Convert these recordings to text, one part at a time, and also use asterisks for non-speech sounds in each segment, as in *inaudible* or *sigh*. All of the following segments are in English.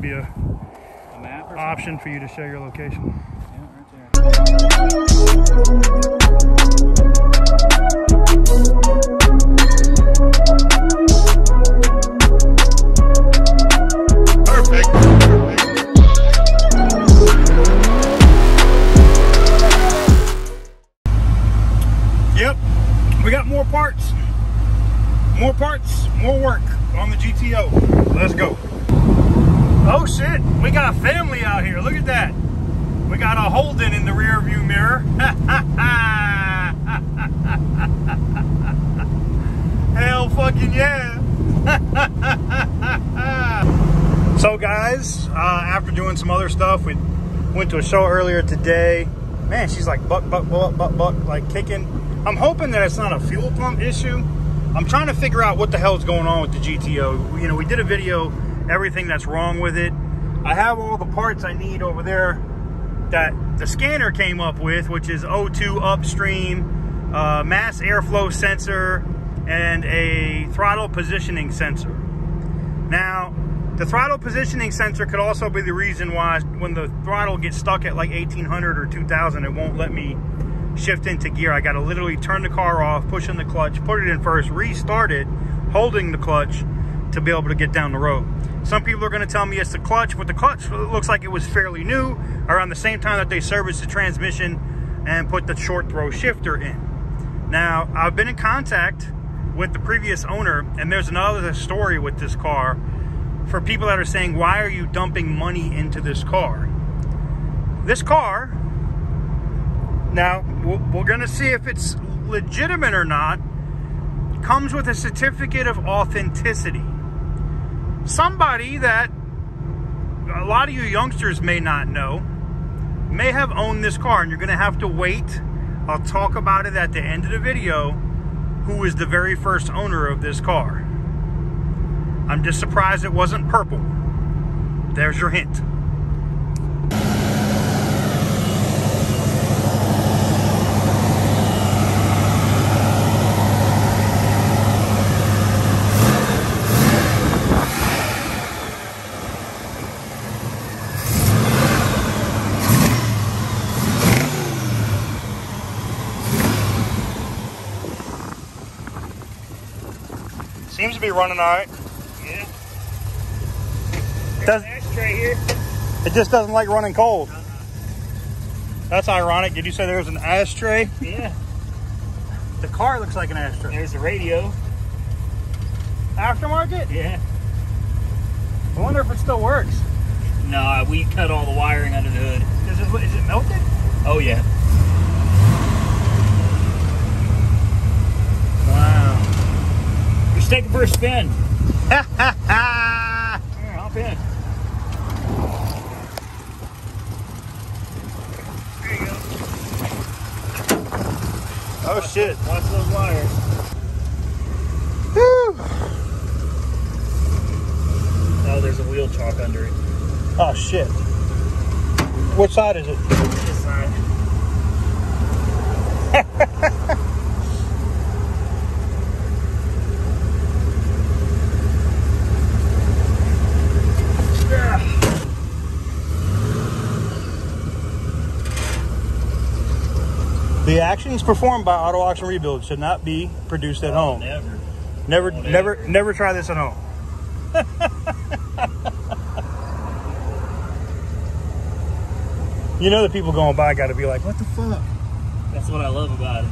might be a A option for you to show your location. Yeah, right there. Perfect. Yep, we got more parts. More parts, more work on the GTO. Let's go. Oh shit, we got a family out here. Look at that. We got a Holden in the rear view mirror. *laughs* Hell fucking yeah. *laughs* so guys, uh, after doing some other stuff, we went to a show earlier today. Man, she's like buck, buck, buck, buck, buck, like kicking. I'm hoping that it's not a fuel pump issue. I'm trying to figure out what the hell is going on with the GTO. You know, we did a video, everything that's wrong with it. I have all the parts I need over there that the scanner came up with, which is O2 upstream, uh, mass airflow sensor, and a throttle positioning sensor. Now, the throttle positioning sensor could also be the reason why when the throttle gets stuck at like 1800 or 2000, it won't let me shift into gear. I got to literally turn the car off, push in the clutch, put it in first, restart it, holding the clutch to be able to get down the road. Some people are going to tell me it's the clutch, but the clutch looks like it was fairly new around the same time that they serviced the transmission and put the short throw shifter in. Now, I've been in contact with the previous owner, and there's another story with this car for people that are saying, why are you dumping money into this car? This car, now we're- going to see if it's legitimate or not, comes with a certificate of authenticity. Somebody that a lot of you youngsters may not know may have owned this car, and you're going to have to wait. I'll talk about it at the end of the video. Who is the very first owner of this car? I'm just surprised it wasn't purple. There's your hint. Be running all right. Yeah. Does, Ashtray here. it just doesn't like running cold. Uh-huh. That's ironic. Did you say there was an ashtray? Yeah. The car looks like an ashtray. There's the radio. Aftermarket? Yeah. I wonder if it still works. Nah, we cut all the wiring under the hood. Is it, is it melted? Oh yeah. Wow. Just take it for a spin. *laughs* Here, hop in. There you go. Oh, shit. Watch those wires. Whew. Oh, there's a wheel chalk under it. Oh shit. Which side is it? This side. The actions performed by Auto Auction Rebuild should not be produced at home. Never. Never, Oh, never, never. never try this at home. *laughs* you know the people going by got to be like, "What the fuck?" That's what I love about it.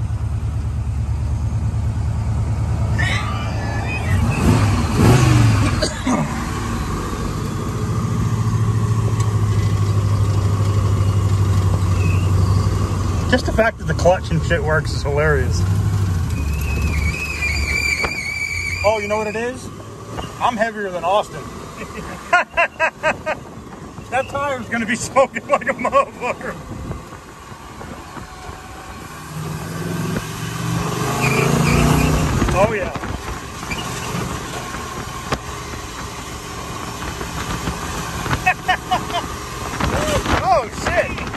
Just the fact that the clutch and shit works is hilarious. Oh, you know what it is? I'm heavier than Austin. *laughs* that tire's gonna be smoking like a motherfucker. Oh yeah. oh shit.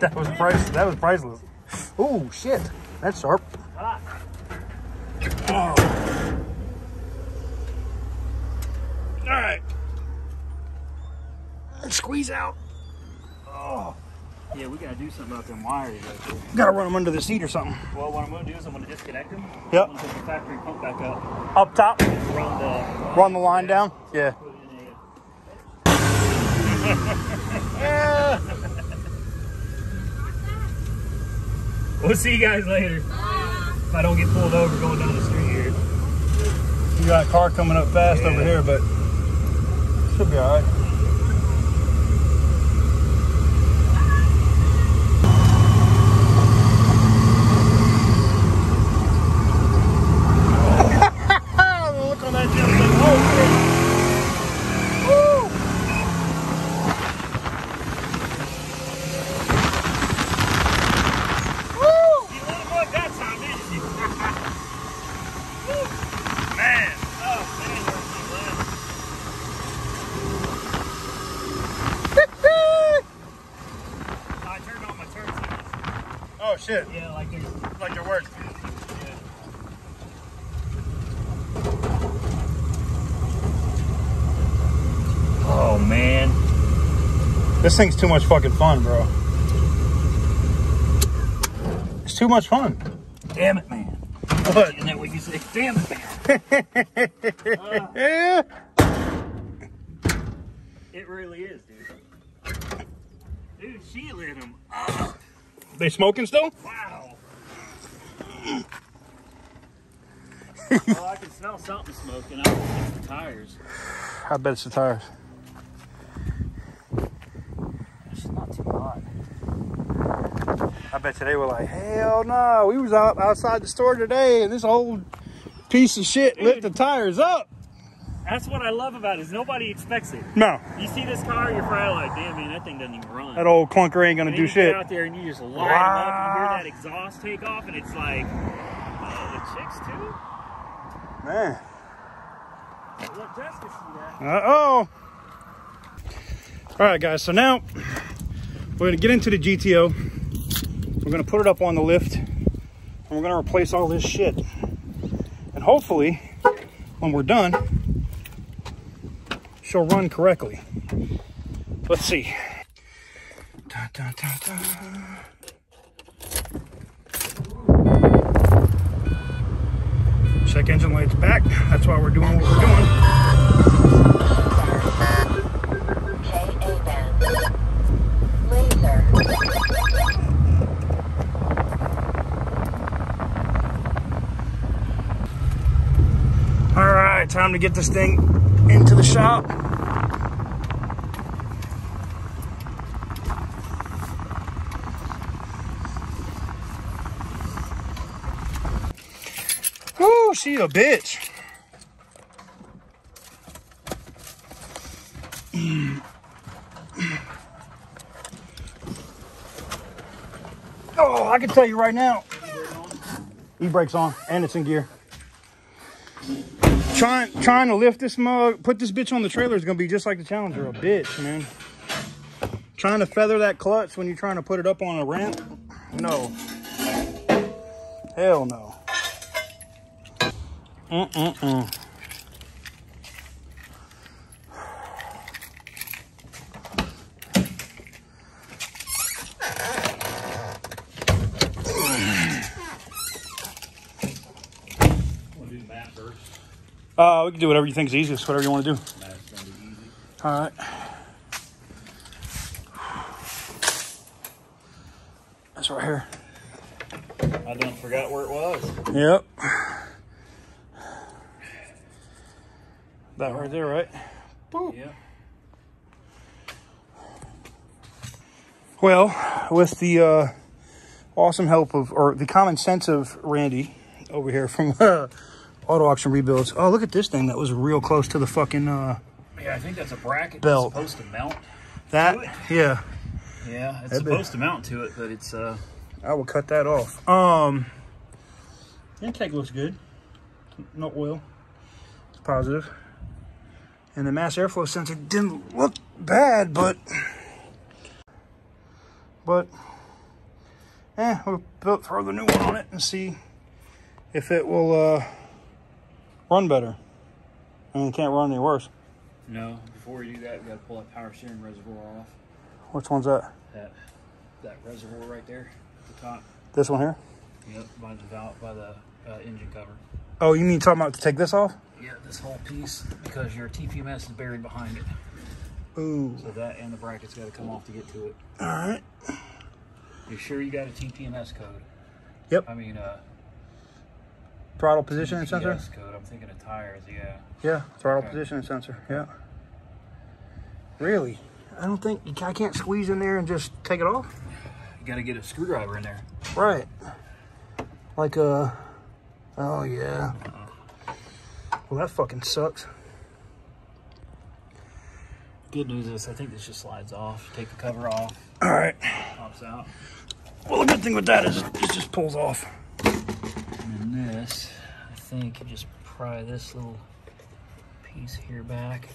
That was price. That was priceless. Oh shit, that's sharp. Hot. Oh. All right. Squeeze out. Oh, Yeah, we gotta do something about them wires. Right gotta run them under the seat or something. Well, what I'm gonna do is I'm gonna disconnect them. Yep. I'm gonna put the factory pump back up. Up top, Run the. run the line down. Yeah. *laughs* Put in a- We'll see you guys later. If I don't get pulled over going down the street here. You got a car coming up fast over here, but should be all right. Look on that gentleman. Oh, You want to work that time, didn't you? Woo. man. Oh, man, I'm glad. I turned on my turn signals. Oh shit! Yeah, like there's Like it worked. Oh man. This thing's too much fucking fun, bro. It's too much fun. Damn it, man. What? Isn't that what you say? Damn it, man. Yeah. *laughs* It really is, dude. Dude, she lit him up. They smoking still? Wow. *laughs* oh, I can smell something smoking. I don't it's the tires. I bet it's the tires. It's not too hot. I bet you they were like, hell no. We was out outside the store today and this old piece of shit lit the tires up. That's what I love about it is nobody expects it. No, You see this car, you're probably like, damn man, that thing doesn't even run. that old clunker ain't gonna do shit. Get out there and you just light 'em up. You hear that exhaust take off, and it's like, oh, the chicks too. Man. Let Jessica see that. Uh oh. All right, guys. So now we're gonna get into the GTO. We're gonna put it up on the lift, and we're gonna replace all this shit. And hopefully, when we're done, she'll run correctly. Let's see. Dun, dun, dun. Check engine lights back. That's why we're doing what we're doing. Time to get this thing into the shop. Oh, she a bitch. Oh, I can tell you right now. E-brake's on and it's in gear. Trying trying to lift this mug, put this bitch on the trailer is gonna be just like the Challenger, a bitch, man. Trying to feather that clutch when you're trying to put it up on a ramp, no. Hell no. Mm-mm-mm. We'll do MAF first. Uh, we can do whatever you think is easiest, whatever you want to do. MAF's gonna be easy. All right. That's right here. I done forgot where it was. Yep. That right there, right? Yeah. Well, with the uh, awesome help of, or the common sense of Randy over here from *laughs* uh, Auto Auction Rebuilds. Oh, look at this thing that was real close to the fucking uh, Yeah, I think that's a bracket Belt. that's supposed to mount. that. Do it. Yeah, Yeah, it's That'd be- supposed to mount to it, but it's uh I will cut that off. Um, intake looks good. No oil. It's positive. And the mass airflow sensor didn't look bad, but but Eh, we'll throw the new one on it and see if it will uh, run better. I mean, it can't run any worse. No, before you do that, we got to pull that power steering reservoir off. Which one's that? That that reservoir right there at the top. This one here? Yep, by the valve, by the uh, engine cover. Oh, you mean talking about to take this off? Yeah, this whole piece because your TPMS is buried behind it. Ooh. So that and the bracket's got to come off to get to it. All right. You sure you got a TPMS code? Yep. I mean, uh, Throttle position and sensor? TPS code. I'm thinking of tires. Yeah. Yeah, throttle Okay. position and sensor. Yeah. Really? I don't think I can't squeeze in there and just take it off. You got to get a screwdriver in there. Right. Like a, oh yeah. Well that fucking sucks. Good news is I think this just slides off. Take the cover off, Alright. pops out. Well the good thing with that is it just pulls off. And then this, I think you just pry this little piece here back,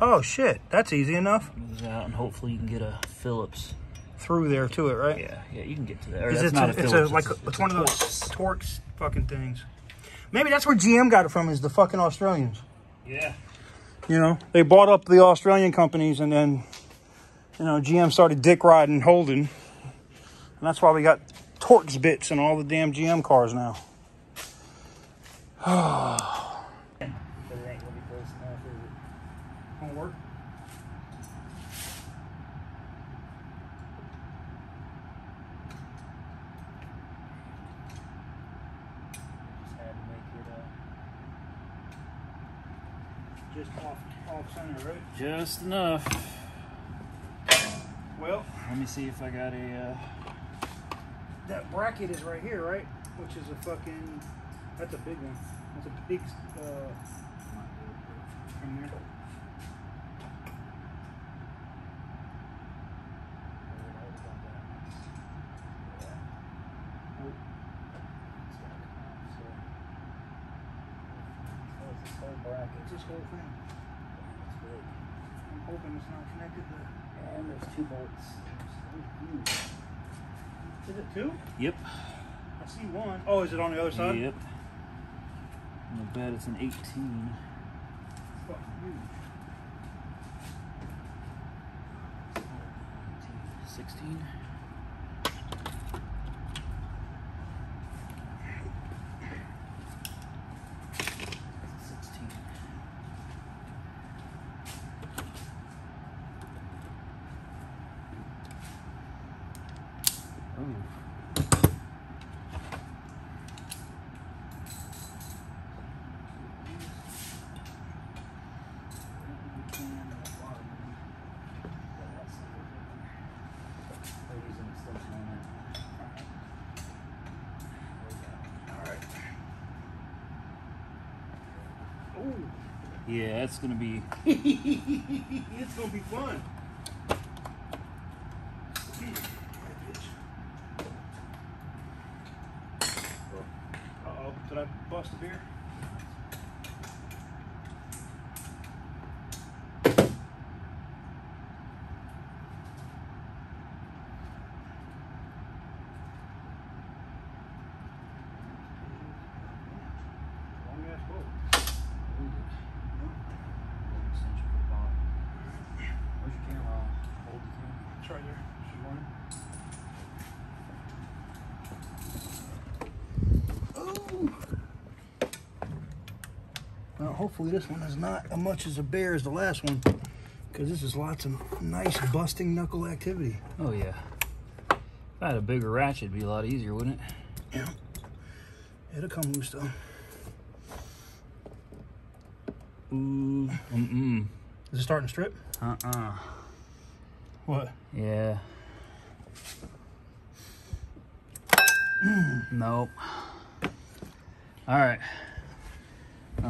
Oh shit, that's easy enough. moves out, and hopefully you can get a Phillips. Through there to it, right? Yeah, yeah, you can get to that. Or Is that's it not a, a it's Phillips. a like a, it's one of those Torx fucking things. Maybe that's where GM got it from is the fucking Australians. Yeah. You know, they bought up the Australian companies and then, you know, GM started dick riding Holden. And that's why we got Torx bits in all the damn GM cars now. But it ain't gonna be close enough, is it? Work. Just had to make it uh, Just off, off center, right? just enough. Well, Let me see if I got a. Uh, that bracket is right here, right? Which is a fucking, that's a big one. That's a big, uh, from there. It's this whole thing. I'm hoping it's not connected to. And there's two bolts. Is it two? Yep. I see one. Oh, is it on the other side? Yep. And I bet it's an 18. Fucking huge. 16. Sixteen. Ooh. They're using extension on that. Ooh, Yeah, it's gonna be. *laughs* it's gonna be fun. Uh oh, did I bust a beer? Long ass boat. Extension for the bottom. Where's your camera? Hold the camera. It's right there. She's running. Well, hopefully this one is not as much as a bear as the last one, because this is lots of nice busting knuckle activity. Oh yeah. If I had a bigger ratchet, it'd be a lot easier, wouldn't it? Yeah, it'll come loose though. Ooh. Mm-mm. Is it starting to strip? Uh-uh. What? Yeah. Mm. nope. All right.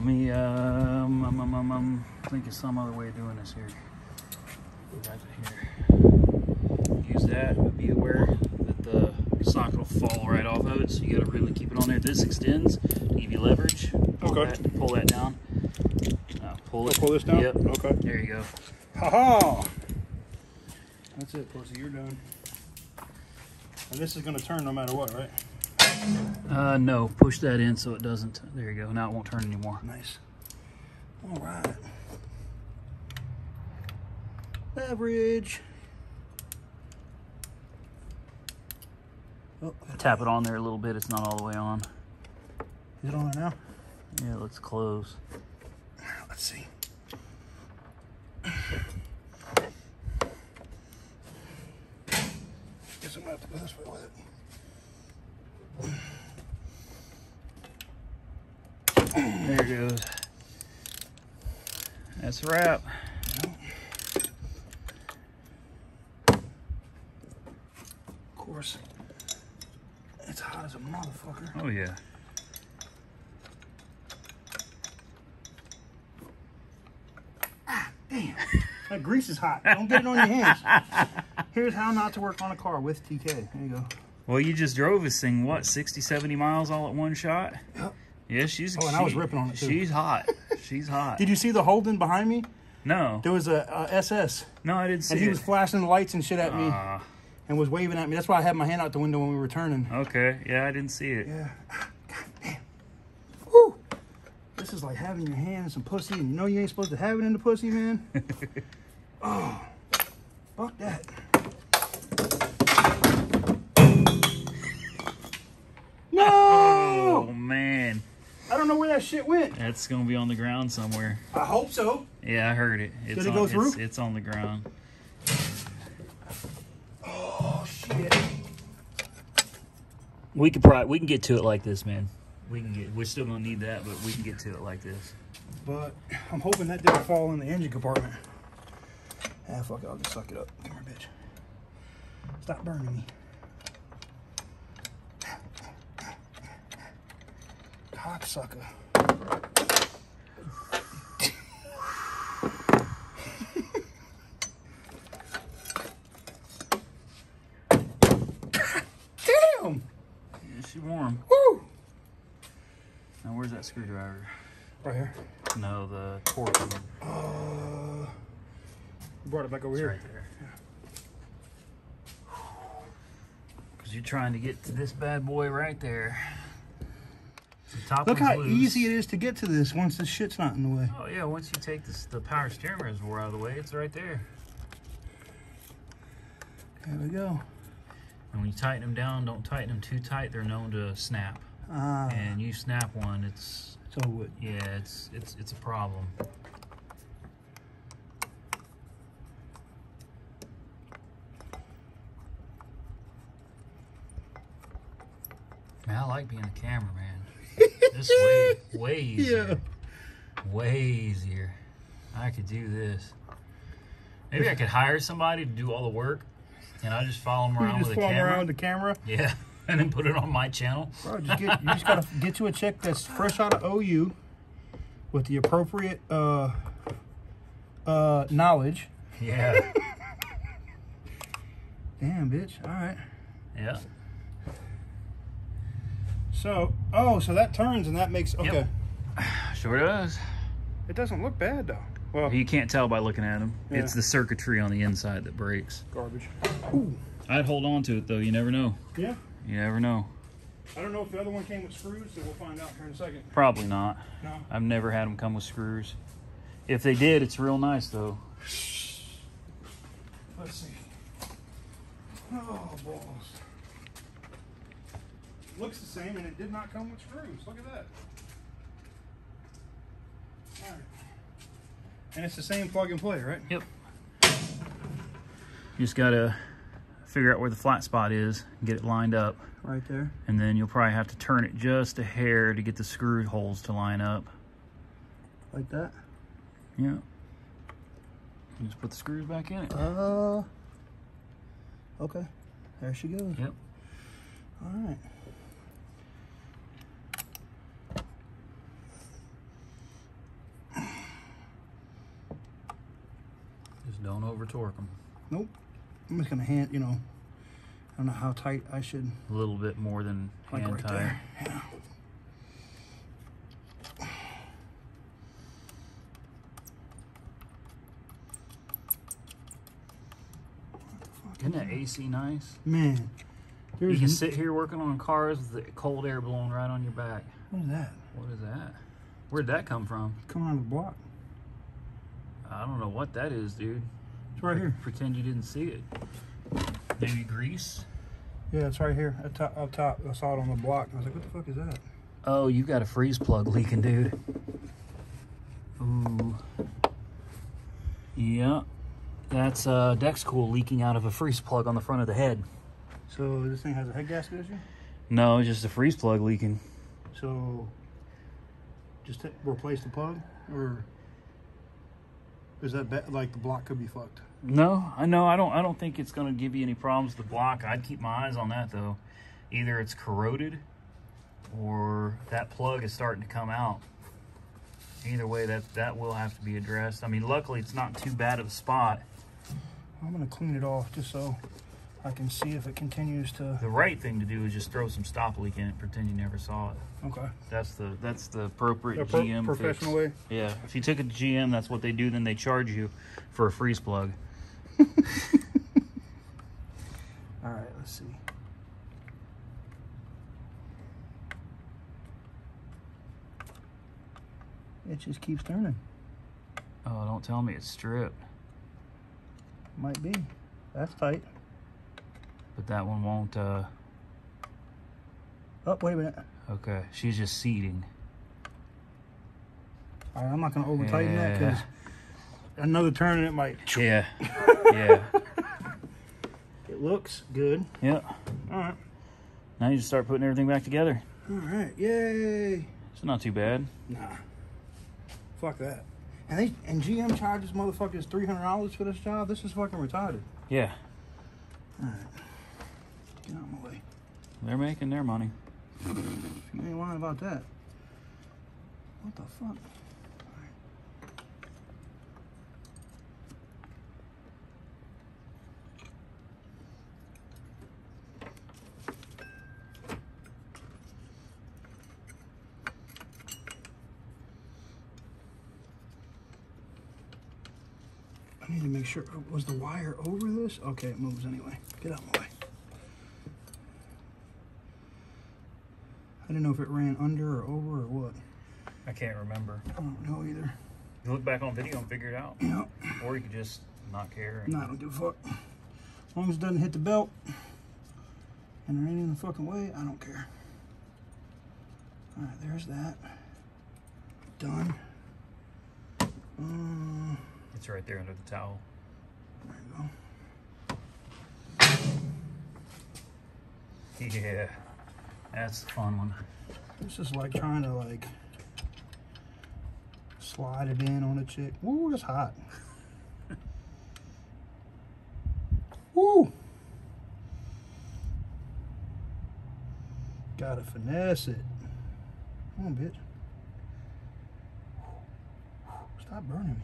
Let me um, um, um, um, um think of some other way of doing this here. Here. Use that, but be aware that the socket will fall right off of it, so you got to really keep it on there. This extends to give you leverage. Pull Okay. That, pull that down. Uh, pull it. pull this down? Yep. Okay. There you go. Ha ha! That's it, pussy. You're done. And this is gonna turn no matter what, right? Uh, no, push that in so it doesn't. There you go. Now it won't turn anymore. Nice. All right. Beverage. Oh, Tap it on there a little bit. It's not all the way on. is it on there now? Yeah, let's close. Let's see. Guess I'm gonna have to go this way with it. There it goes. That's a wrap. Of course, it's hot as a motherfucker. Oh yeah. Ah, damn. that grease is hot. Don't get it on your hands. *laughs* Here's how not to work on a car with TK. There you go. Well, you just drove this thing, what, 60, 70 miles all at one shot? Yep. Yeah, she's. Oh, and I was ripping on it, too. She's hot. *laughs* She's hot. Did you see the Holden behind me? no, There was a, a SS, no, I didn't see it. and he it. was flashing the lights and shit at me, Ah, and was waving at me. That's why I had my hand out the window when we were turning. okay, yeah, I didn't see it. Yeah. God damn. Woo. This is like having your hand in some pussy, and you know you ain't supposed to have it in the pussy, man. *laughs* oh, fuck that. Don't know where that shit went. that's gonna be on the ground somewhere. I hope so. Yeah, I heard it. It's it on, go It's, through? it's on the ground. Oh shit. We could probably we can get to it like this, man. We can get. We're still gonna need that, but we can get to it like this. But I'm hoping that didn't fall in the engine compartment. Ah, fuck it. I'll just suck it up. Come here, bitch. Stop burning me. Cocksucker. Damn! Yeah, she warm. Woo! Now where's that screwdriver? Right here. No, the torque. one. Uh, brought it back over It's here. right there. Because you're trying to get to this bad boy right there. The Look how loose. easy it is to get to this once the shit's not in the way. Oh yeah, once you take this, the power steering reservoir out of the way, it's right there. There we go. And when you tighten them down, don't tighten them too tight. They're known to snap. Ah, And you snap one, it's over with. yeah, it's it's it's a problem. Man, I like being a cameraman. *laughs* This way way easier. Way easier. I could do this. Maybe I could hire somebody to do all the work, and I just follow them *laughs* You around just with a camera. around the camera. Yeah, and then put it on my channel. Bro, just get, you just gotta get you a chick that's fresh out of OU with the appropriate uh, uh, knowledge. Yeah, *laughs* Damn, bitch. All right. yeah. So, oh, so that turns and that makes okay. *sighs* Sure does. It doesn't look bad though. Well, You can't tell by looking at them. Yeah. It's the circuitry on the inside that breaks. garbage. Ooh, I'd hold on to it though. You never know. yeah. You never know. I don't know if the other one came with screws, so we'll find out here in a second. Probably not. No. I've never had them come with screws. If they did, it's real nice though. Let's see. Oh, balls. Looks the same, and it did not come with screws. Look at that. All right. And it's the same plug and play, right? Yep. You just gotta figure out where the flat spot is, get it lined up, Right there. and then you'll probably have to turn it just a hair to get the screw holes to line up. Like that. Yeah. You just put the screws back in it. Uh. Okay. There she goes. Yep. All right. Just don't over torque them. Nope. I'm just gonna hand. You know. I don't know how tight I should. A little bit more than Like hand right tight. there. Yeah. Isn't that AC nice? Man, You can sit here working on cars with the cold air blowing right on your back. what is that? What is that? Where'd that come from? Coming on the block. I don't know what that is, dude. It's right here. Pretend you didn't see it. Maybe grease? Yeah, it's right here up top. Up top. I saw it on the block. I was like, what the fuck is that? Oh, you got a freeze plug leaking, dude. Ooh. Yeah. That's uh, Dexcool leaking out of a freeze plug on the front of the head. So this thing has a head gasket issue. No, it's just a freeze plug leaking. So just replace the plug, or is that be- like the block could be fucked? No, I know. I don't. I don't think it's going to give you any problems the block. I'd keep my eyes on that though. Either it's corroded, or that plug is starting to come out. Either way, that that will have to be addressed. I mean, luckily it's not too bad of a spot. I'm gonna clean it off just so I can see if it continues to. The right thing to do is just throw some stop leak in it, pretend you never saw it. Okay. That's the that's the appropriate pro- GM professional fix. way. Yeah, if you took it to GM, that's what they do. Then they charge you for a freeze plug. *laughs* *laughs* All right. Let's see. It just keeps turning. Oh, don't tell me it's stripped, Might be. That's tight. But that one won't. uh Oh, wait a minute. Okay, she's just seating. All right, I'm not gonna over tighten that because another turn and it might. Yeah, *laughs* yeah, It looks good. yeah. All right. Now you just start putting everything back together. All right. Yay. It's not too bad. Nah. Fuck that. And they and GM charges motherfuckers three hundred dollars for this job. This is fucking retarded. Yeah, Get out of my way. They're making their money. You ain't lying about that. What the fuck? I need to make sure. Uh, was the wire over this? Okay, it moves anyway. Get out of my way. Didn't know if it ran under or over or what. I can't remember. I don't know either. You look back on video and figure it out, Yeah. or you could just not care. No, I don't give a fuck. As long as it doesn't hit the belt and there ain't in the fucking way, I don't care. Alright, there's that. Done. Um, It's right there under the towel. there you go. *laughs* Yeah, that's a fun one. This is like trying to like slide it in on a chick. Woo, it's hot. *laughs* Woo! Gotta finesse it. Come on, bitch. Stop burning me.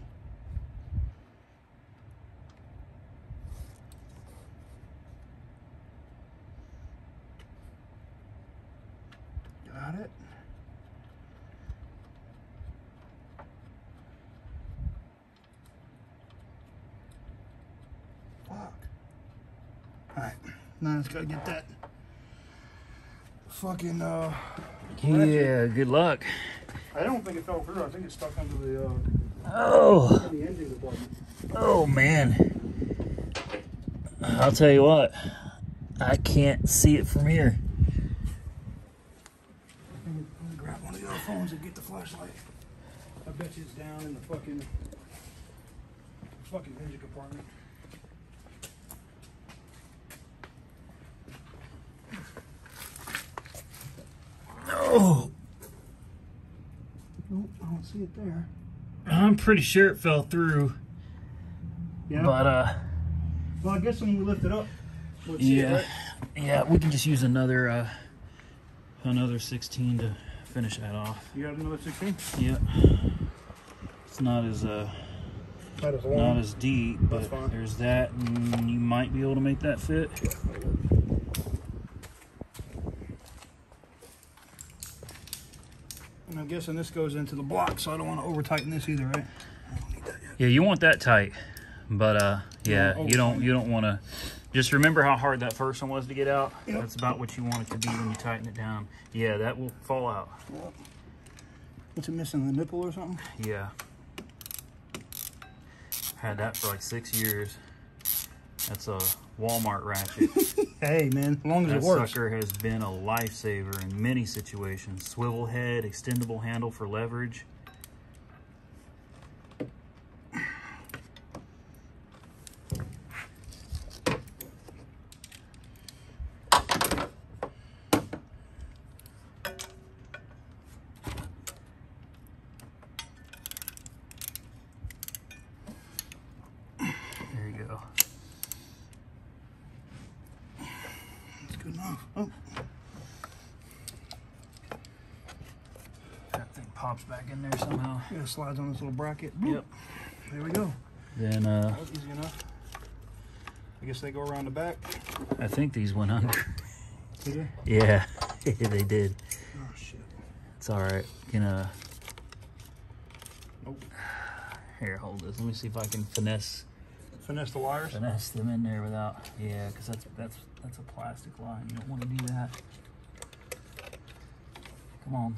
Got it. Fuck. Alright. It's gotta get that fucking uh Yeah, good luck. I don't think it fell through. I think it's stuck under the uh Oh, the engine department. oh man. I'll tell you what, I can't see it from here. Grab one of the other phones and get the flashlight. I bet you it's down in the fucking fucking engine compartment. Oh, Nope, I don't see it there. I'm pretty sure it fell through, Yeah. but uh, well, I guess when we lift it up, we'll see it, yeah, right? yeah, we can just use another uh, another 16 to finish that off. You got another 16? Yep. It's not as uh Not as not as deep, but there's that, and you might be able to make that fit. And I'm guessing this goes into the block, so I don't want to over tighten this either, right? I don't need that yet. Yeah, you want that tight, but uh, yeah, you don't you don't want to Just remember how hard that first one was to get out. That's about what you want it to be when you tighten it down. Yeah, that will fall out. What's it missing? The nipple or something? Yeah. Had that for like six years. That's a Walmart ratchet. *laughs* Hey, man, as long as that it works. sucker has been a lifesaver in many situations. Swivel head, extendable handle for leverage. There you go. It's good enough. Oh, That thing pops back in there somehow. yeah, it slides on this little bracket. Yep. There we go. Then uh, Oh, easy enough. I guess they go around the back. I think these went under. Did they? Yeah, *laughs* they did. Oh shit. It's all right. Can uh, Nope. here, hold this. Let me see if I can finesse Finesse the wires. finesse them in there without. Yeah, because that's that's that's a plastic line. You don't want to do that. Come on.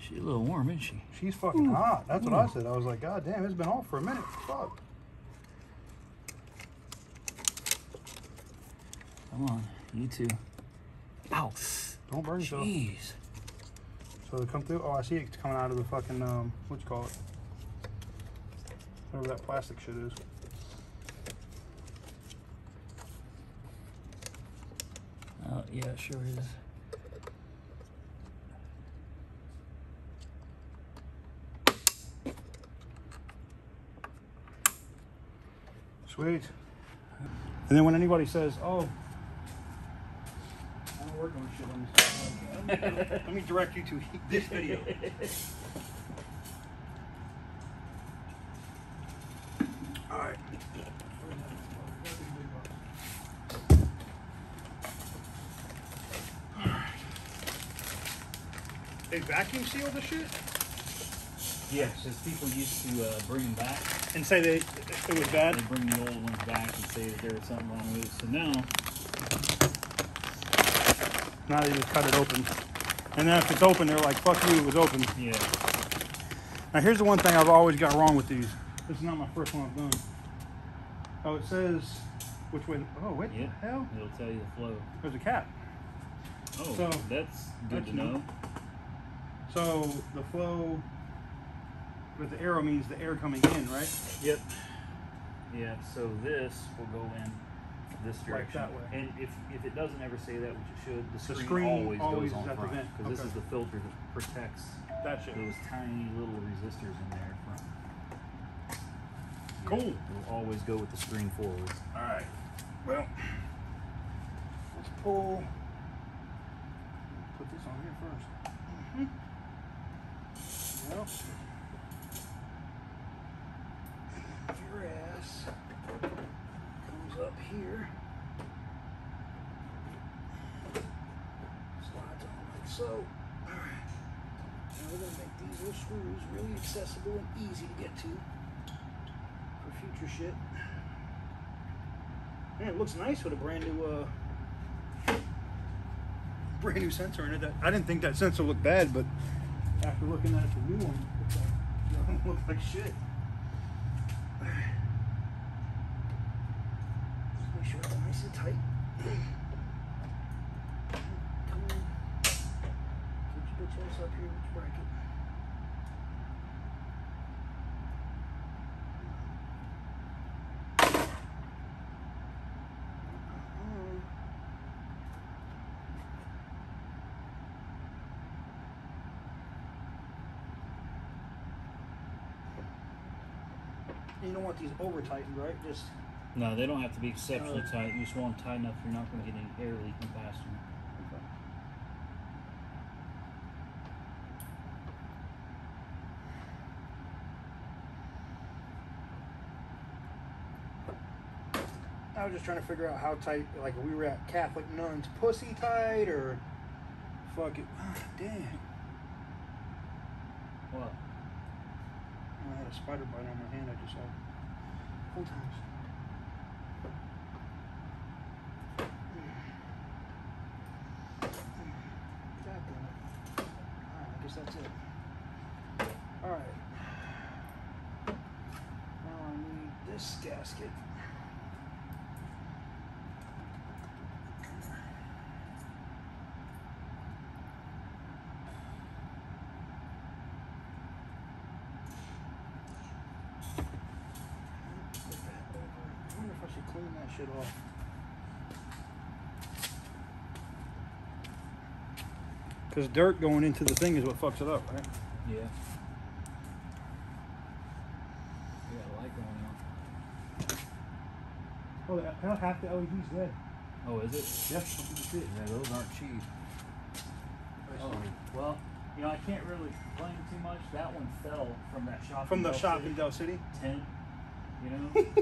She's a little warm, isn't she? She's fucking hot. That's what I said. I was like, God damn, it's been off for a minute. Fuck. Come on, you too. Ow. Don't burn yourself. Jeez. So they come through. Oh, I see it coming out of the fucking um, what you call it? Whatever that plastic shit is. Oh, yeah, sure is. Sweet. And then when anybody says, "Oh," I don't work on shit on this. Let me, *laughs* let me direct you to this video. *laughs* All right. They vacuum seal the shit Yes, as people used to uh, bring them back. and say they it was bad. They bring the old ones back and say that there was something wrong with it. So now, Now they just cut it open. And then if it's open, they're like, fuck you, it was open. yeah, Now here's the one thing I've always got wrong with these. This is not my first one I've done. Oh, it says which way. Oh, what yeah, the hell? it'll tell you the flow. There's a cap. Oh, So, that's good that's to know. So the flow with the arrow means the air coming in, right? Yep. Yeah, so this will go in this direction. that way. And if, if it doesn't ever say that, which it should, the screen, screen always, always goes on at the front. vent. Because this is the filter that protects That shit. those tiny little resistors in there front. Cool. It'll always go with the screen forward. All right. Well, let's pull. Put this on here 1st Well, your ass comes up here. Slides on like so. All right. Now we're gonna make these little screws really accessible and easy to get to for future shit. Man, it looks nice with a brand new, uh, brand new sensor in it. I didn't think that sensor looked bad, but after looking at the new one, it looks like, *laughs* looks like shit. Just make sure it's nice and tight. Come on. Get your bitch ass up here with your bracket. You don't want these over tightened, right? Just No, they don't have to be exceptionally Uh, tight. You just want them tight enough you're not going to get any air leaking past them. I was just trying to figure out how tight, like we were at Catholic nuns, pussy tight or fuck it. Ah, *sighs* damn. What? I a spider bite on my hand. I just saw. Times. God damn it. Alright, I guess that's it. Alright. Now I need this gasket. Put that over. I wonder if I should clean that shit off. Because dirt going into the thing is what fucks it up, right? Yeah. A light going on. Oh, half the LED's dead. Oh, is it? Yeah, look at the. Yeah, those aren't cheap. Oh, well, you know, I can't really complain too much. That one fell from that shop. From the Del shop City. in Del City. Tim, you know? *laughs*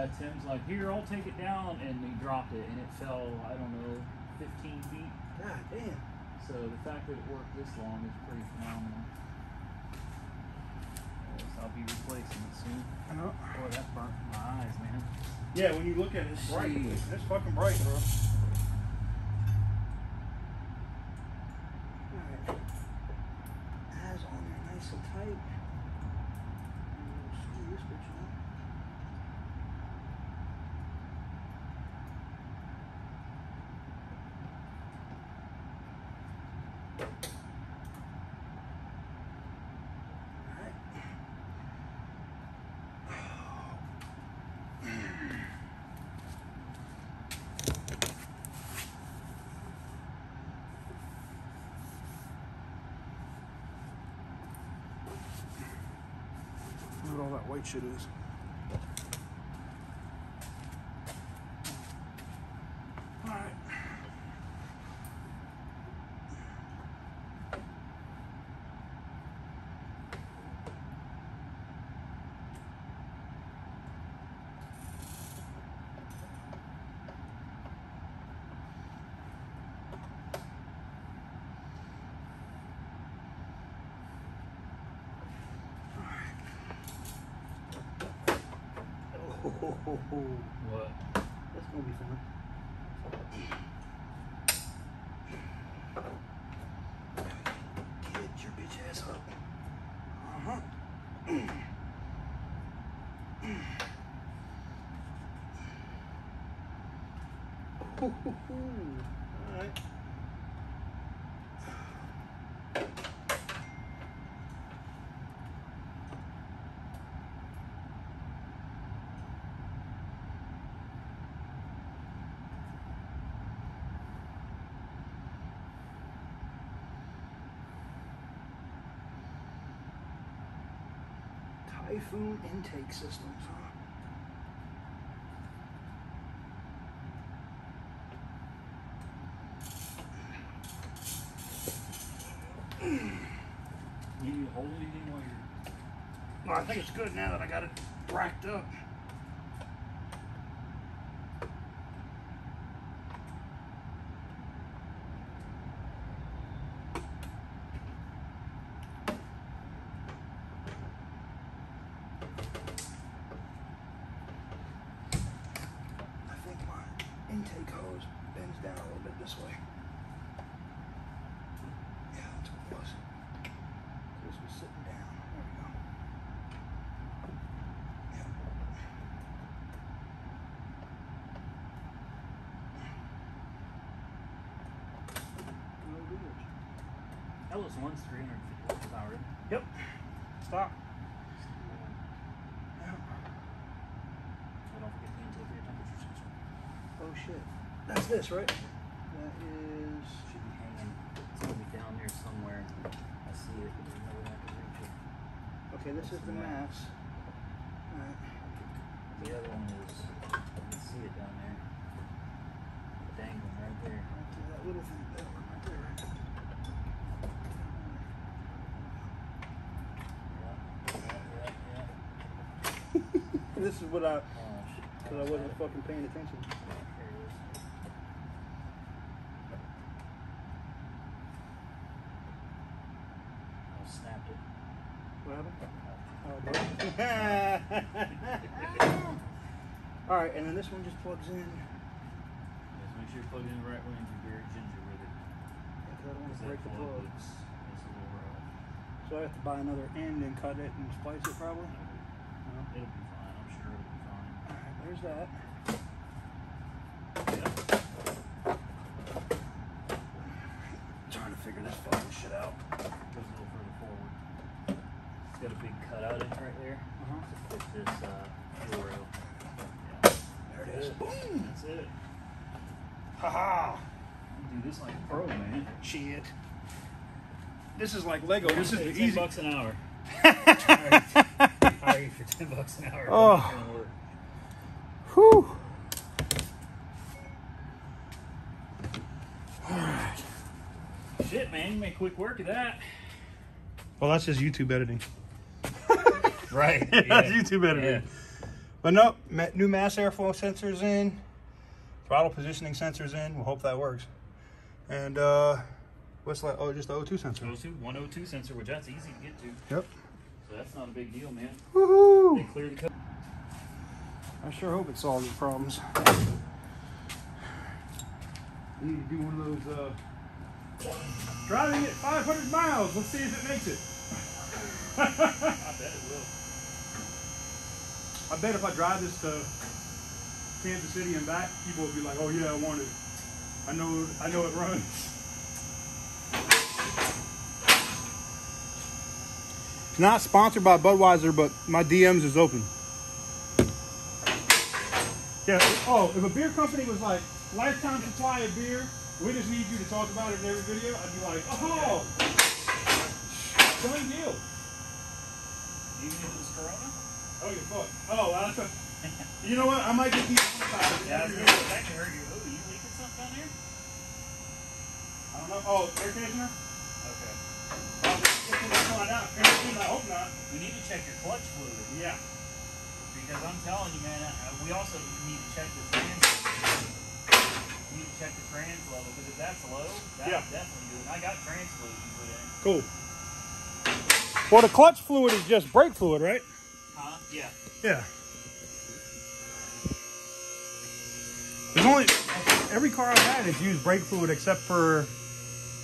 yeah, Tim's like, here, I'll take it down. And he dropped it, and it fell, I don't know, 15 feet. God damn. So the fact that it worked this long is pretty phenomenal. I'll be replacing it soon. I know. Boy, that burnt my eyes, man. Yeah, when you look at it, it's bright. Jeez. It's fucking bright, bro. Alright. Eyes on there nice and tight. And we'll screw this bitch on. Alright. Look what all that white shit is. Alright. Oh, What? that's gonna be fun. Get your bitch ass up. Uh-huh. Typhoon intake systems, huh? You need to hold anything while you're. Well, I think it's good now that I got it racked up. I think my intake hose bends down a little bit this way. Yeah, that's what it was. This was sitting down. There we go. Yeah. No good. Ellis one's 350 horsepower. Yep. Stop. Yeah. Don't forget to intake your temperature sensor. Oh shit. That's this, right? That is. Should be hanging. It's gonna be down there somewhere. I see it, but there's no I can reach it. Okay, this is the mass. Alright. The other one is, you can see it down there. Dangling right there. Right to that little thing. That one right there. Yeah, yeah, yeah. this is what I. Because I wasn't fucking paying attention. Here it is. I snapped it. What happened? Oh, Oh. *laughs* All right, and then this one just plugs in. Just make sure you plug in the right way and be very ginger with it. I don't want to break the plug plug. looks, looks a little rough. So I have to buy another end and cut it and splice it probably. It'll be fine. I'm sure it'll be fine. All right, there's that. Trying to figure this fucking shit out. Goes a little further forward. It's got a big cutout in it right there. Uh-huh. To fit this uh, fuel rail. Yeah. There it is. Boom. That's it. Haha. You do this like a pro, man. Shit. This is like Lego. This is Hey, the ten easy. bucks an hour. *laughs* Hire you for ten bucks an hour. Oh. It's gonna. Whew. Shit, man, you make quick work of that. Well, that's just YouTube editing. *laughs* Right. *laughs* That's YouTube editing. But no, new mass airflow sensors in, throttle positioning sensors in. We'll hope that works. And uh, what's that? Oh, just the O2 sensor. 102, 102 sensor, which that's easy to get to. Yep. So that's not a big deal, man. They Woohoo! clear the code. I sure hope it solves your problems. Need to do one of those. Uh, driving at 500 miles. Let's see if it makes it. *laughs* I bet it will. I bet if I drive this to Kansas City and back, people will be like, "Oh yeah, I want it. I know, I know it runs." It's not sponsored by Budweiser, but my DMs is open. Yeah. Oh, if a beer company was like lifetime supply of beer, we just need you to talk about it in every video, I'd be like, "Oh, done deal." Even if it's Corona? Oh, you fuck. Oh, well, that's a, you know what? I might get these. Yeah, I was gonna say, can hurt you. Oh, you leaking something down there? I don't know. Oh, air conditioner? Okay. Well, let's find out. Air conditioner, I hope not. We need to check your clutch fluid. Yeah. Because I'm telling you, man, uh, we also need to check the trans. We need to check the trans level because if that's low, that's Yeah. definitely good. I got trans fluid you put in. Cool. Well, the clutch fluid is just brake fluid, right? Huh? Yeah. Yeah. There's only every car I've had has used brake fluid except for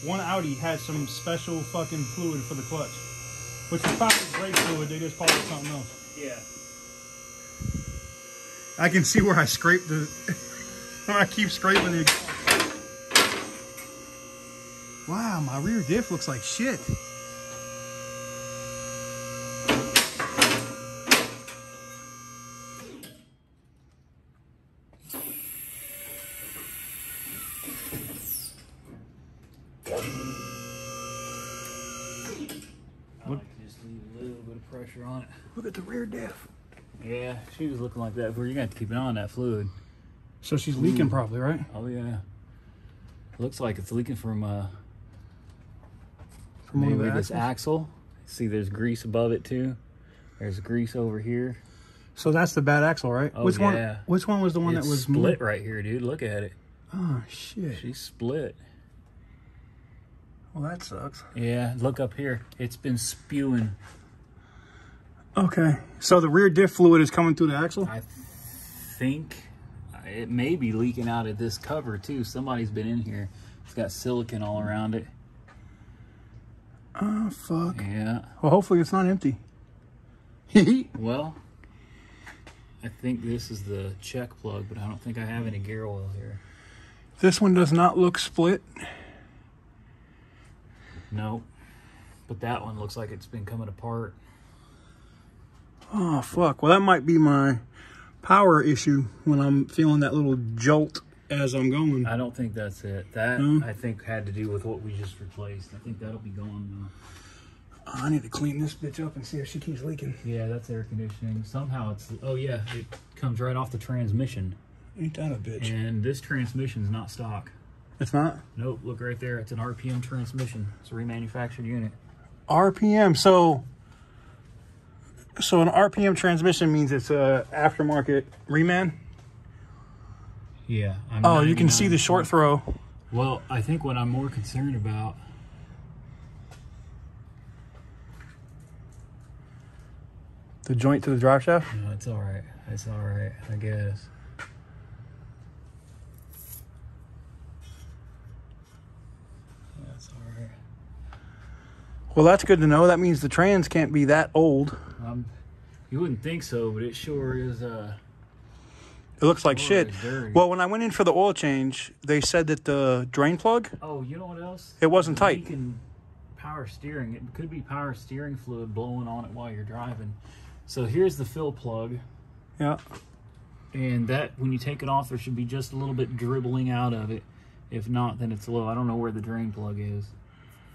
one Audi had some special fucking fluid for the clutch, which is probably brake fluid. They just call it something else. Yeah. I can see where I scrape the *laughs* where I keep scraping it. Wow, my rear diff looks like shit. I like to just leave a little bit of pressure on it. Look at the rear diff. Yeah, she was looking like that. Before you're gonna have to keep an eye on that fluid. So she's leaking probably, right? Oh yeah. Looks like it's leaking from uh From maybe this axles? axle. See, there's grease above it too. There's grease over here. So that's the bad axle, right? Oh, which yeah. one? Which one was the one it's that was split right here, dude. Look at it. Oh shit! She's split. Well, that sucks. Yeah, look up here. It's been spewing. Okay, so the rear diff fluid is coming through the axle. I think uh, it may be leaking out of this cover too. Somebody's been in here. It's got silicon all around it. Oh fuck! Yeah. Well, hopefully it's not empty. *laughs* *laughs* Well, I think this is the check plug, but I don't think I have any gear oil here. this one does not look split. Nope. But that one looks like it's been coming apart. Oh fuck! Well, that might be my power issue when I'm feeling that little jolt as I'm going. I don't think that's it. That No? I think had to do with what we just replaced. I think that'll be gone now. Oh, I need to clean this bitch up and see if she keeps leaking. Yeah, that's air conditioning. Somehow it's oh yeah, it comes right off the transmission. Ain't that a bitch? And this transmission's not stock. It's not Nope, look right there. It's an RPM transmission. It's a remanufactured unit. RPM. So, so an RPM transmission means it's a aftermarket reman. Yeah. I'm Oh, you can see the short throw. Well, I think what I'm more concerned about The joint to the drive shaft? No, it's all right. It's all right, I guess. That's all right. Well, that's good to know. That means the trans can't be that old. Um, you wouldn't think so, but it sure is. Uh, It looks like shit. Well, when I went in for the oil change, they said that the drain plug, oh, you know what else? It wasn't tight. Leaking power steering. It could be power steering fluid blowing on it while you're driving. So here's the fill plug, yeah, and that when you take it off, there should be just a little bit dribbling out of it. If not, then it's low. I don't know where the drain plug is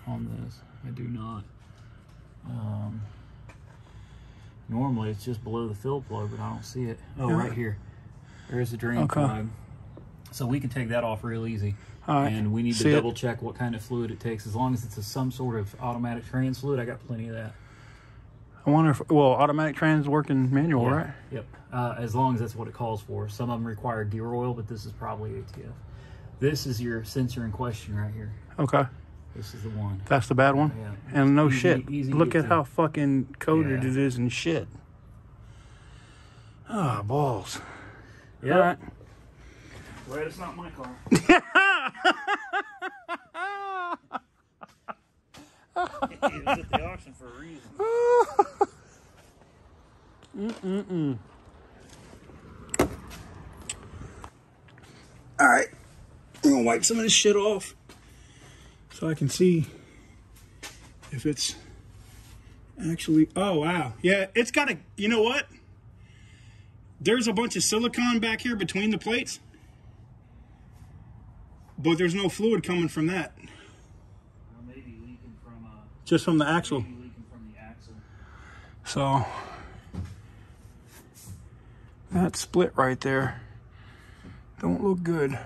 on this. I do not. Um, normally it's just below the fill plug, but I don't see it. Oh, Yeah. right here. There's the drain Okay. plug. So we can take that off real easy. right. And we need See to it? double check what kind of fluid it takes. As long as it's a, some sort of automatic trans fluid, I got plenty of that. I wonder if well, automatic trans working manual, Yeah. right? Yep. Uh, as long as that's what it calls for. Some of them require gear oil, but this is probably ATF. This is your sensor in question right here. Okay, This is the one. that's the bad one. Yeah. And no Easy- shit. easy Look at get how fucking coated Yeah. it is and shit. Ah, balls. Yeah. All right. Glad it's not my car. *laughs* it was at the auction for a reason. Mm-mm-mm. All right, I'm gonna wipe some of this shit off so I can see if it's actually. Oh wow, yeah, it's got a. You know what? There's a bunch of silicone back here between the plates, but there's no fluid coming from that. Maybe leaking from uh, Just from the axle. from the axle. So that split right there don't look good.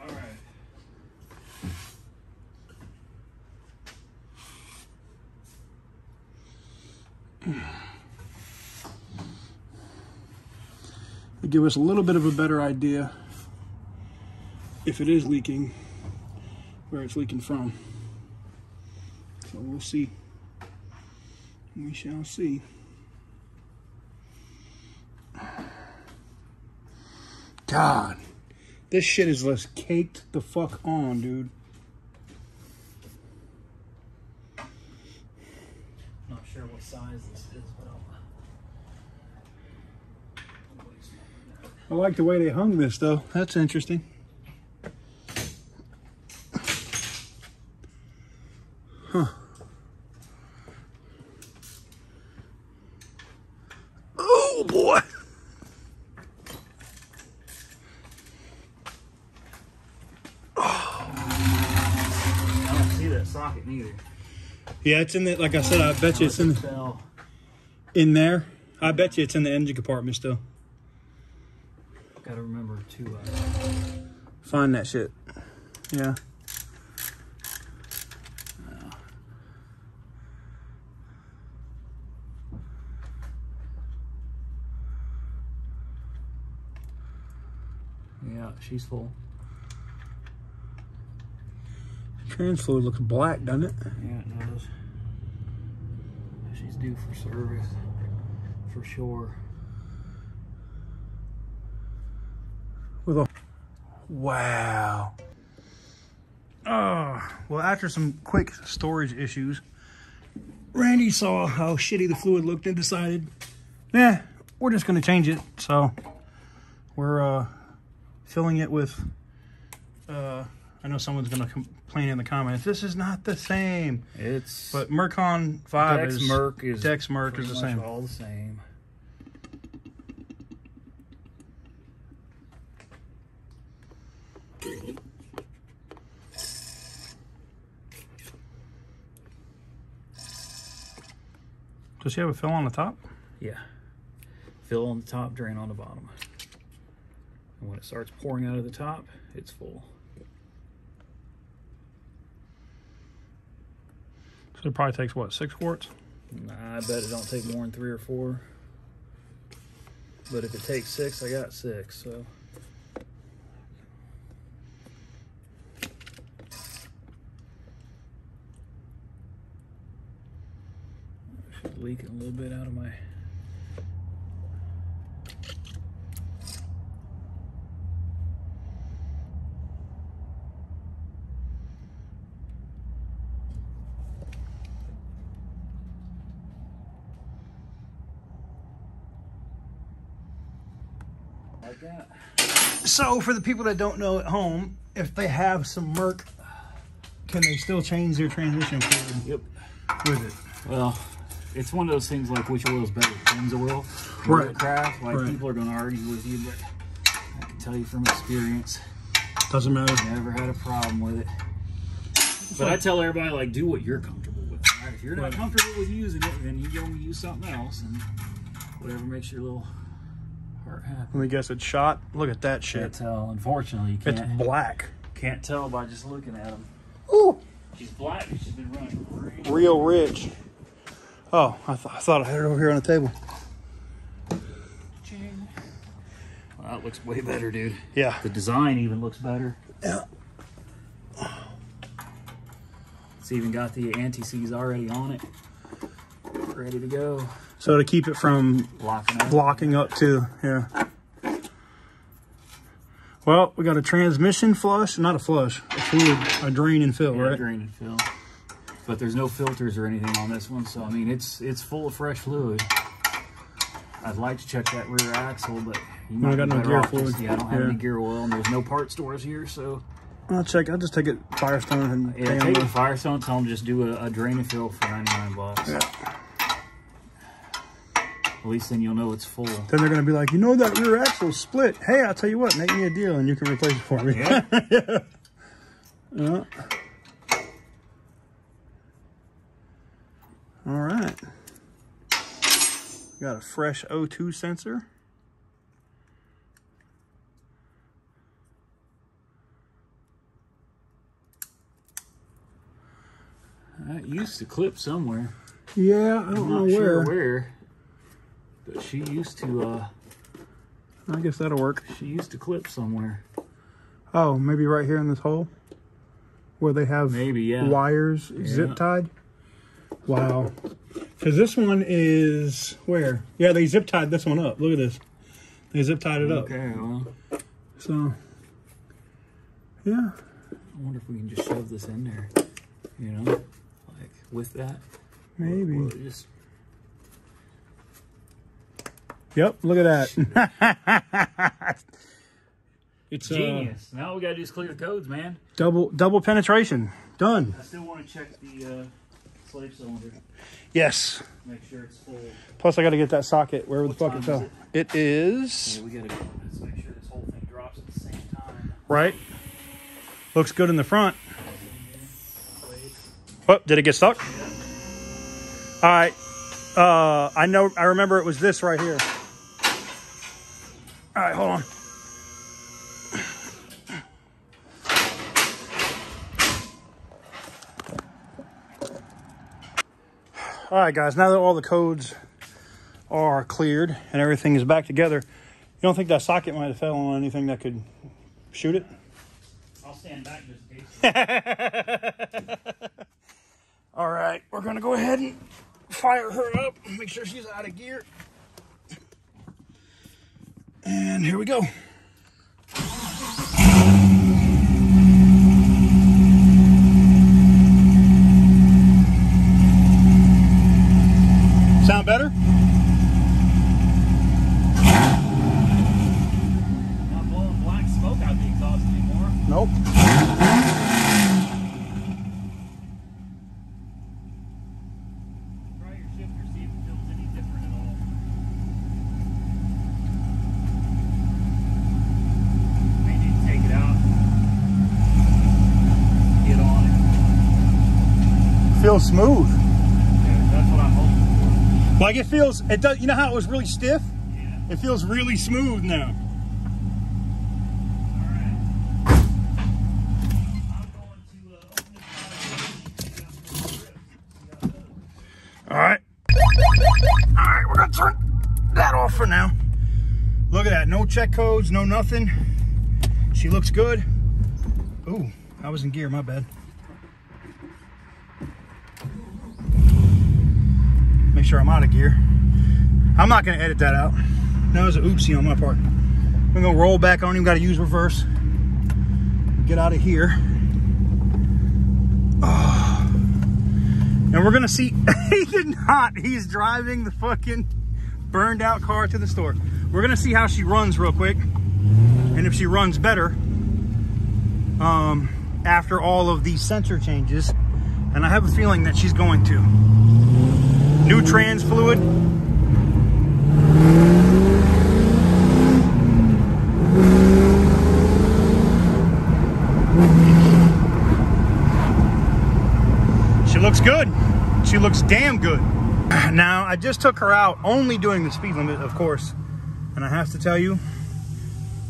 All right. to give us a little bit of a better idea if it is leaking, where it's leaking from. So we'll see. We shall see. God, this shit is just caked the fuck on, dude. Not sure what size this is, but I'll. I like the way they hung this, though. That's interesting. Huh. Oh boy. I don't see that socket neither. Yeah, it's in the. Like I said, I bet you it's in in there. I bet you it's in the engine compartment still. Gotta remember to. Uh, Find that shit. Yeah. yeah, she's full. Trans fluid looks black, doesn't it? Yeah, it does. She's due for service, for sure. with a wow. Oh, well, after some quick storage issues, Randy saw how shitty the fluid looked and decided, nah, we're just going to change it. So we're uh, filling it with. Uh, I know someone's going to complain in the comments. This is not the same, It's but Mercon Five Dex is Merc is Dex Merc is the same. all the same. Does she have a fill on the top? Yeah. Fill on the top, drain on the bottom. And when it starts pouring out of the top, it's full. So it probably takes what six quarts? Nah, I bet it don't take more than three or four. But if it takes six, I got six. So should leaking a little bit out of my. So, for the people that don't know at home, if they have some Merc, can they still change their transmission fluid Yep. with it? Well, it's one of those things like which oil is better, Pennzoil, Right. craft. Like Right. people are going to argue with you, but I can tell you from experience, Doesn't matter. never had a problem with it. But I tell everybody like, do what you're comfortable with. Right? If you're not Right. comfortable with using it, then you go and use something else, and whatever makes your little heart happy. Let me guess, it's shot. Look at that shit. Can't tell. Unfortunately, you It's can't It's black. can't tell by just looking at them. Ooh, She's black. She's been running great. real rich. Oh, I, th- I thought I had it over here on the table. Well, that looks way better, dude. Yeah. The design even looks better. Yeah. It's even got the anti-seize already on it. Ready to go. So to keep it from Locking up. blocking up too, yeah. Well, we got a transmission flush, not a flush, a fluid, a drain and fill, Yeah, right? drain and fill. But there's no filters or anything on this one, so I mean it's it's full of fresh fluid. I'd like to check that rear axle, but you No, I got no gear just- fluid. Yeah, I don't have Yeah. any gear oil, and there's no part stores here, so I'll check. I'll just take it Firestone and yeah, take it Firestone, tell them just do a, a drain and fill for 99 bucks. Yeah. At least then you'll know it's full. Then they're gonna be like, you know that rear axle split. Hey, I'll tell you what, make me a deal and you can replace it for me. Yeah. *laughs* Yeah. All right. Got a fresh O2 sensor. That used to clip somewhere. Yeah, I don't I'm know not sure where. where. But she used to uh I guess that'll work. she used to clip somewhere. Oh, maybe right here in this hole where they have Maybe, yeah. wires zip tied. Wow. Because this one is where? Yeah, they zip tied this one up. Look at this. They zip tied it up. Okay, well, So, yeah. I wonder if we can just shove this in there. You know? Like with that. Maybe. Will it just Yep, look at that. *laughs* it's uh, genius. now all we gotta do is clear the codes, man. double double penetration. Done. I still want to check the uh, slave cylinder. Yes. Make sure it's full. Plus, I got to get that socket wherever the fuck it fell. is It is Yeah, we gotta let's make sure this whole thing drops at the same time. right. Looks good in the front. Oh, did it get stuck? All right. Uh, I know. I remember it was this right here. All right, hold on. All right, guys. Now that all the codes are cleared and everything is back together, you don't think that socket might have fell on anything that could shoot it? I'll stand back just in case. *laughs* All right, we're gonna go ahead and fire her up. Make sure she's out of gear. And here we go. Sound better? Not blowing black smoke out the exhaust anymore. Nope. Try your shifter, see if it feels any different at all. May need to take it out. Get on it. Feels smooth. Okay, that's what I'm hoping Like it feels. It does. You know how it was really stiff? Yeah. It feels really smooth now. Alright. I'm going to open this bottle. All right. All right, we're gonna turn that off for now. Look at that. No check codes, no nothing. She looks good. Ooh, I was in gear, my bad. Sure I'm out of gear. I'm not gonna edit that out. That was an oopsie on my part. We're gonna roll back. I don't even gotta use reverse. Get out of here. Oh. And we're gonna see, *laughs* he did not. He's driving the fucking burned out car to the store. We're gonna see how she runs real quick. And if she runs better, um, after all of these sensor changes. And I have a feeling that she's going to. New trans fluid. She looks good. She looks damn good. Now, I just took her out, only doing the speed limit, of course. And I have to tell you,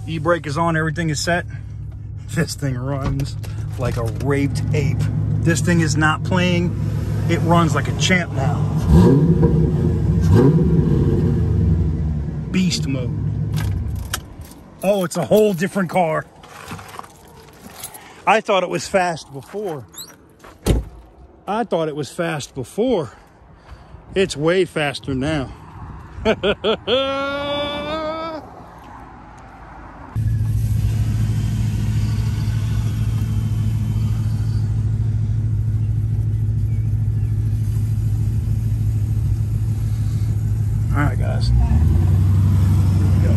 e-brake is on, everything is set. *laughs* This thing runs like a raped ape. This thing is not playing. It runs like a champ now. Beast mode. Oh, it's a whole different car. I thought it was fast before. I thought it was fast before. It's way faster now. *laughs* All right, guys. Here we go.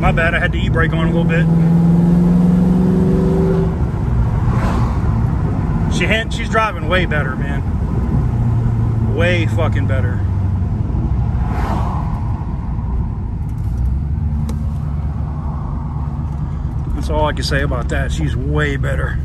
My e-brake on a little bit. She had, she's driving way better, man. Way fucking better. That's all I can say about that. She's way better.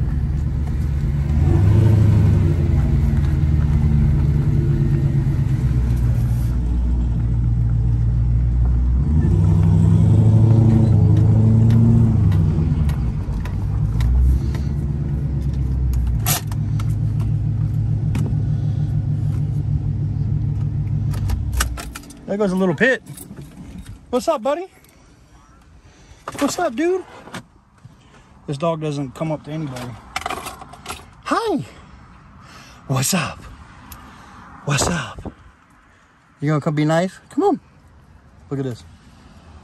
There goes a little pit. What's up, buddy? What's up, dude? This dog doesn't come up to anybody. Hi. What's up? What's up? You gonna come be nice? Come on. Look at this.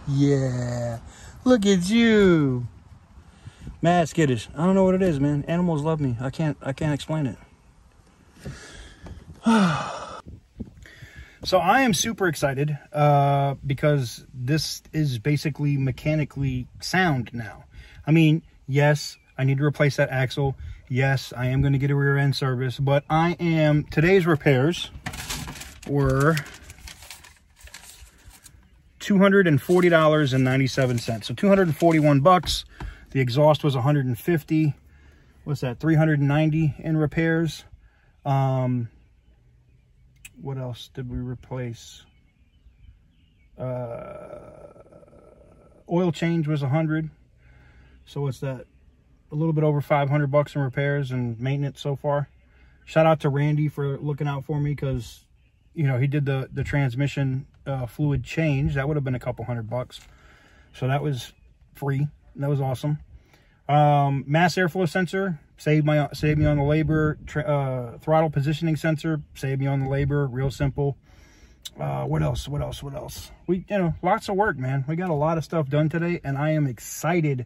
Yeah. Look at you. Mad skittish. I don't know what it is, man. Animals love me. I can't I can't explain it. *sighs* So I am super excited uh, because this is basically mechanically sound now. I mean, yes, I need to replace that axle. Yes, I am going to get a rear end service, but I am today's repairs were $240.97. So 241 bucks. The exhaust was 150. What's that? 390 in repairs. Um, what else did we replace? Uh, oil change was 100. So what's that? A little bit over 500 bucks in repairs and maintenance so far. Shout out to Randy for looking out for me because, you know, he did the, the transmission uh, fluid change. That would have been a couple hundred bucks. So that was free. That was awesome. Um, mass airflow sensor save my saved me on the labor. Uh, throttle positioning sensor save me on the labor. Real simple. Uh, what else? What else? What else? We you know lots of work, man. We got a lot of stuff done today, and I am excited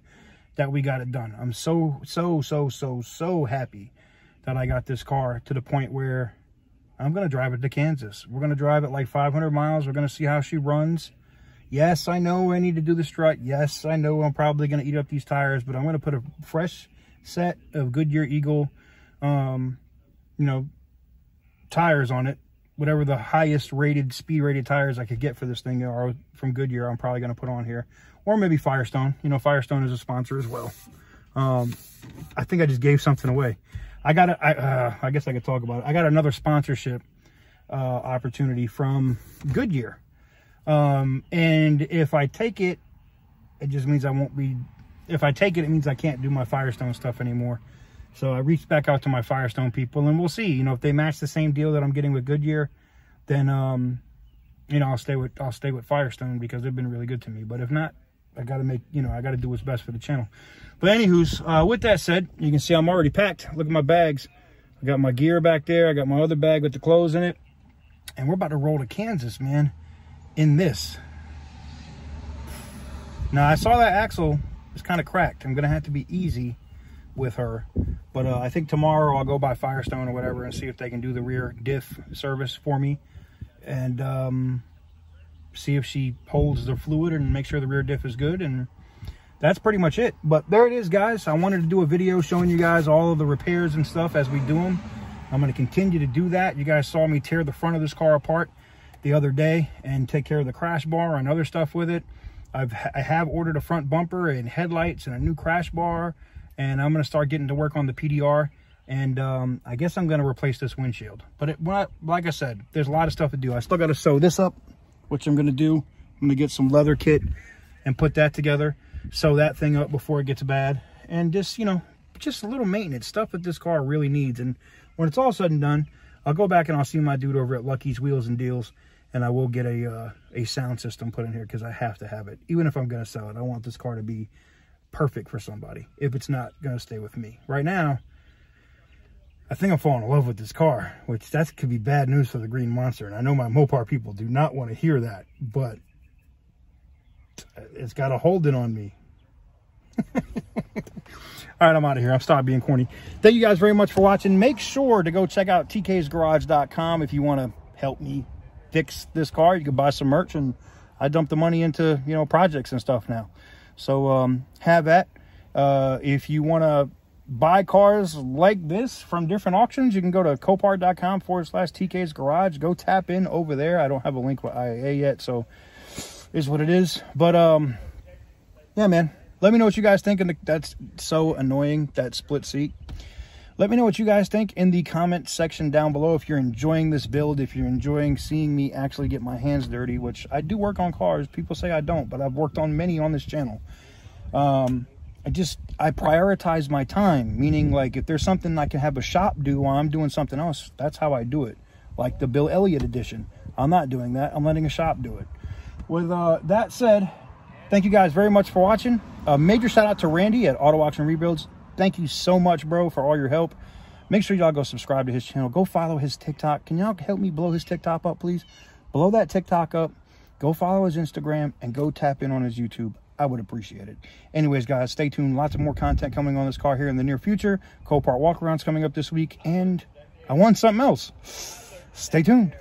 that we got it done. I'm so so so so so happy that I got this car to the point where I'm gonna drive it to Kansas. We're gonna drive it like 500 miles. We're gonna see how she runs. Yes, I know I need to do the strut. Yes, I know I'm probably going to eat up these tires, but I'm going to put a fresh set of Goodyear Eagle, um, you know, tires on it. Whatever the highest rated, speed rated tires I could get for this thing are from Goodyear, I'm probably going to put on here. Or maybe Firestone. You know, Firestone is a sponsor as well. Um, I think I just gave something away. I got I, uh, I guess I could talk about it. I got another sponsorship uh, opportunity from Goodyear. Um, and if I take it, it just means I won't be, if I take it, it means I can't do my Firestone stuff anymore. So I reached back out to my Firestone people, and we'll see. You know, if they match the same deal that I'm getting with Goodyear, then um, you know, I'll stay with I'll stay with Firestone because they've been really good to me. But if not, I got to make you know I got to do what's best for the channel. But anywho's, uh, with that said, you can see I'm already packed. Look at my bags. I got my gear back there. I got my other bag with the clothes in it, and we're about to roll to Kansas, man. In this. Now I saw that axle is kind of cracked. I'm gonna have to be easy with her. But uh, I think tomorrow I'll go by Firestone or whatever and see if they can do the rear diff service for me and um, see if she holds the fluid and make sure the rear diff is good. And that's pretty much it. But there it is, guys. I wanted to do a video showing you guys all of the repairs and stuff as we do them. I'm going to continue to do that. You guys saw me tear the front of this car apart the other day and take care of the crash bar and other stuff with it. I've, I have ordered a front bumper and headlights and a new crash bar and I'm going to start getting to work on the PDR. And um, I guess I'm going to replace this windshield. But it, I, like I said, there's a lot of stuff to do. I still got to sew this up, which I'm going to do. I'm going to get some leather kit and put that together. Sew that thing up before it gets bad. And just, you know, just a little maintenance stuff that this car really needs. And when it's all said and done, I'll go back and I'll see my dude over at Lucky's Wheels and Deals. And I will get a uh, a sound system put in here because I have to have it. Even if I'm going to sell it, I want this car to be perfect for somebody if it's not going to stay with me. Right now, I think I'm falling in love with this car, which that could be bad news for the Green Monster. And I know my Mopar people do not want to hear that, but it's got a hold it on me. *laughs* All right, I'm out of here. I'm stopped being corny. Thank you guys very much for watching. Make sure to go check out tk'sgarage.com if you want to help me fix this car. You can buy some merch, and I dump the money into, you know, projects and stuff now. So um, have that. Uh, if you want to buy cars like this from different auctions, you can go to copart.com forward slash TK's Garage. Go tap in over there. I don't have a link with IAA yet, so is what it is. But um, yeah, man. Let me know what you guys think. And that's so annoying, that split seat. Let me know what you guys think in the comment section down below. If you're enjoying this build, if you're enjoying seeing me actually get my hands dirty, which I do work on cars. People say I don't, but I've worked on many on this channel. Um, I just, I prioritize my time, meaning like if there's something I can have a shop do while I'm doing something else, that's how I do it. Like the Bill Elliott edition. I'm not doing that. I'm letting a shop do it. With uh, that said, thank you guys very much for watching. A major shout out to Randy at Auto Auction Rebuilds thank you so much, bro, for all your help. Make sure y'all go subscribe to his channel. Go follow his TikTok. Can y'all help me blow his TikTok up, please? Blow that TikTok up. Go follow his Instagram and go tap in on his YouTube. I would appreciate it. Anyways, guys, stay tuned. Lots of more content coming on this car here in the near future. Copart walkarounds coming up this week. And I want something else. Stay tuned.